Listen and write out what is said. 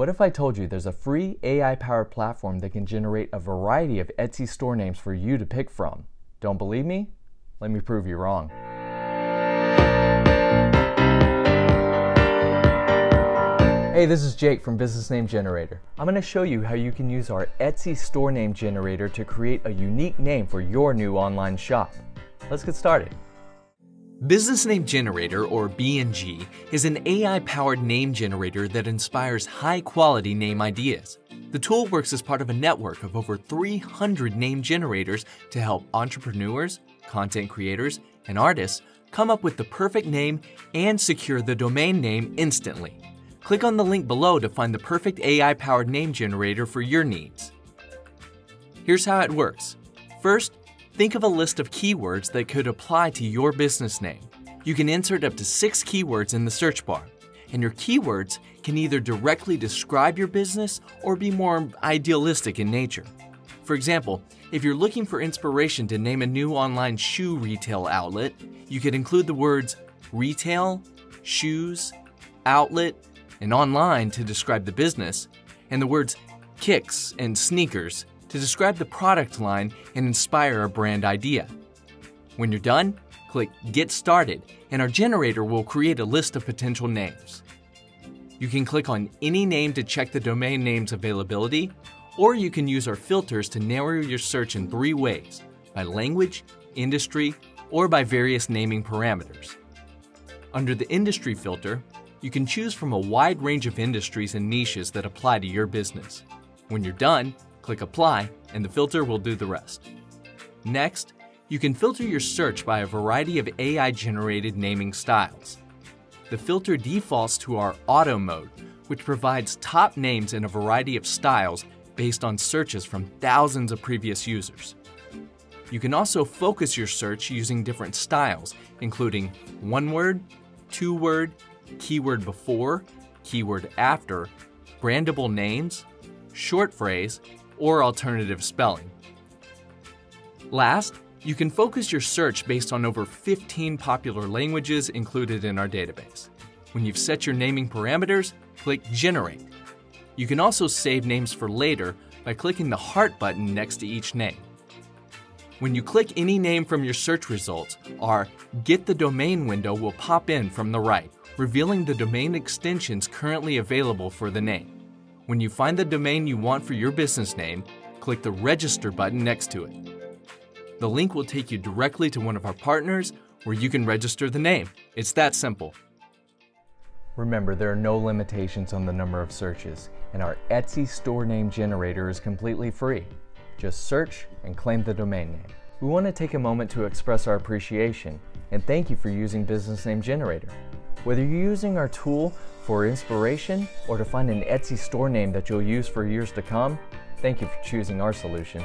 What if I told you there's a free AI powered platform that can generate a variety of Etsy store names for you to pick from? Don't believe me? Let me prove you wrong. Hey, this is Jake from Business Name Generator. I'm going to show you how you can use our Etsy store name generator to create a unique name for your new online shop. Let's get started. Business Name Generator, or BNG, is an AI powered name generator that inspires high quality name ideas. The tool works as part of a network of over 300 name generators to help entrepreneurs, content creators, and artists come up with the perfect name and secure the domain name instantly. Click on the link below to find the perfect AI powered name generator for your needs. Here's how it works. First, Think of a list of keywords that could apply to your business name. You can insert up to six keywords in the search bar, and your keywords can either directly describe your business or be more idealistic in nature. For example, if you're looking for inspiration to name a new online shoe retail outlet, you could include the words retail, shoes, outlet, and online to describe the business, and the words kicks and sneakers to describe the product line and inspire a brand idea. When you're done, click Get Started, and our generator will create a list of potential names. You can click on any name to check the domain name's availability, or you can use our filters to narrow your search in three ways by language, industry, or by various naming parameters. Under the industry filter, you can choose from a wide range of industries and niches that apply to your business. When you're done, Click Apply, and the filter will do the rest. Next, you can filter your search by a variety of AI-generated naming styles. The filter defaults to our Auto mode, which provides top names in a variety of styles based on searches from thousands of previous users. You can also focus your search using different styles, including one word, two word, keyword before, keyword after, brandable names, short phrase, or alternative spelling. Last, you can focus your search based on over 15 popular languages included in our database. When you've set your naming parameters, click Generate. You can also save names for later by clicking the heart button next to each name. When you click any name from your search results, our Get the Domain window will pop in from the right, revealing the domain extensions currently available for the name. When you find the domain you want for your business name, click the Register button next to it. The link will take you directly to one of our partners where you can register the name. It's that simple. Remember, there are no limitations on the number of searches, and our Etsy store name generator is completely free. Just search and claim the domain name. We want to take a moment to express our appreciation and thank you for using Business Name Generator. Whether you're using our tool for inspiration or to find an Etsy store name that you'll use for years to come, thank you for choosing our solution.